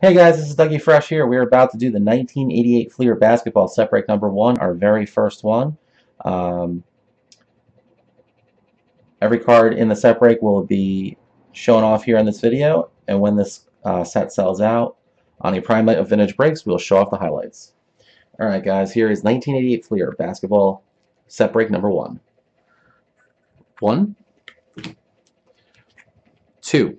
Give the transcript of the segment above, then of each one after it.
Hey guys, this is Dougie Fresh here. We're about to do the 1988 Fleer Basketball set break number one, our very first one. Um, every card in the set break will be shown off here in this video, and when this uh, set sells out on a prime of vintage breaks, we'll show off the highlights. Alright guys, here is 1988 Fleer Basketball set break number one. One, two,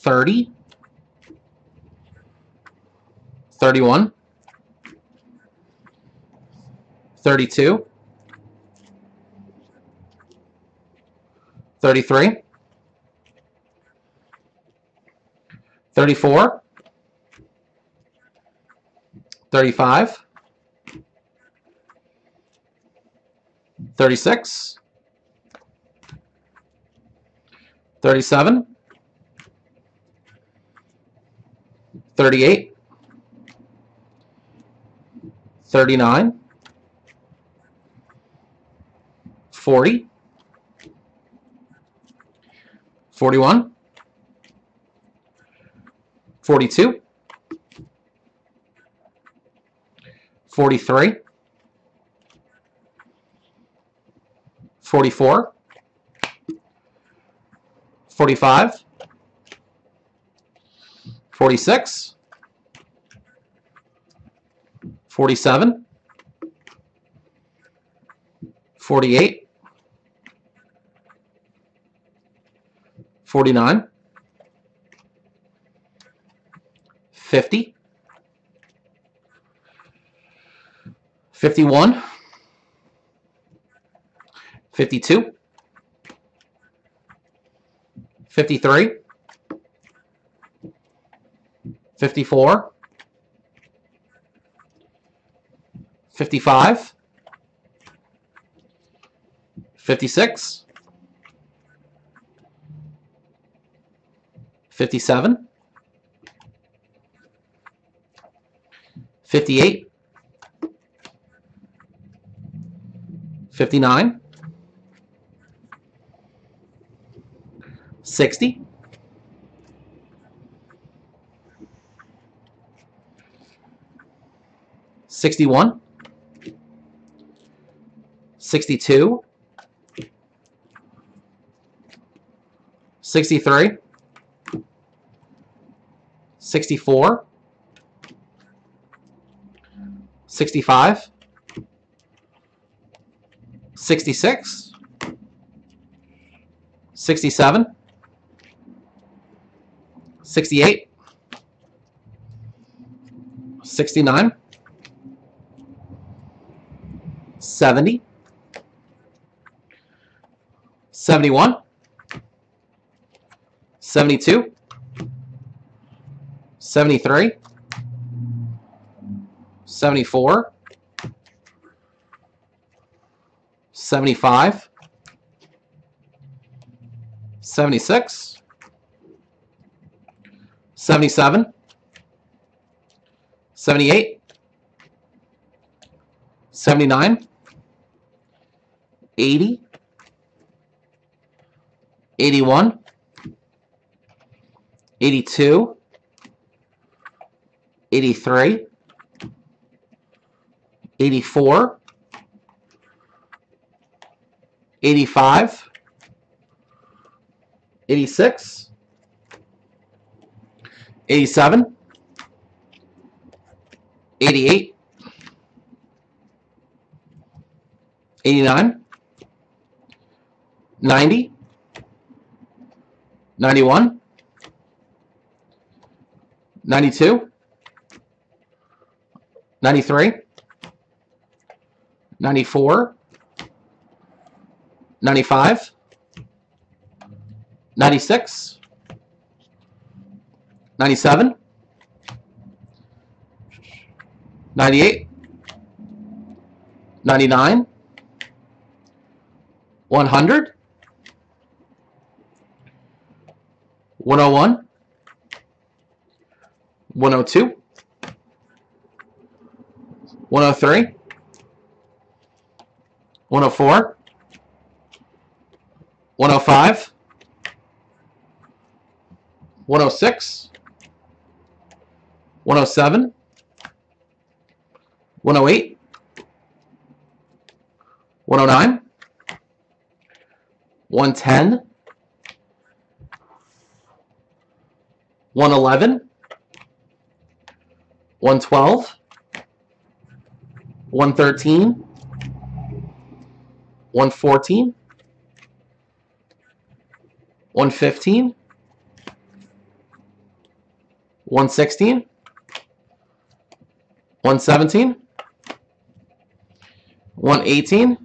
30, 31, 32, 33, 34, 35, 36, 37, 38, 39, 40, 41, 42, 43, 44, 45, 46, 47, 48, 49, 50, 51, 52, 53, 54, 55, 56, 57, 58, 59, 60, 61, 62, 63, 64, 65, 66, 67, 68, 69, 70, 71, 72, 73, 74, 75, 76, 77, 78, 79, 80, 81, 82, 83, 84, 85, 86, 87, 88, 89, 90, 91, 92, 93, 94, 95, 96, 97, 98, 99, 100, 101, 102, 103, 104, 105, 106, 107, 108, 109, 110, 111, 112, 113, 114, 115, 116, 117, 118,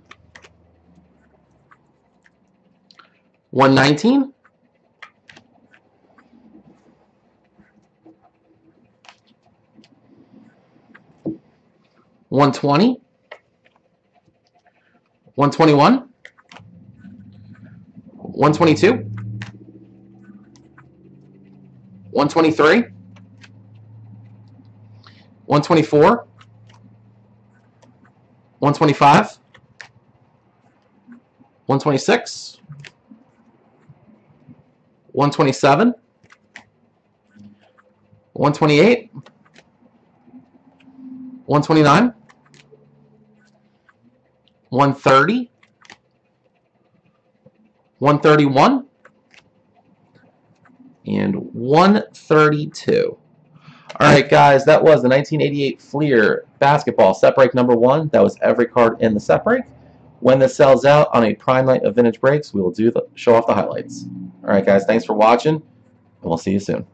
119, 120, 121, 122, 123, 124, 125, 126, 127, 128, 129, 130, 131, and 132. All right, guys, that was the 1988 Fleer basketball set break number one. That was every card in the set break. When this sells out on a prime night of vintage breaks, we will do the show off the highlights. All right, guys, thanks for watching, and we'll see you soon.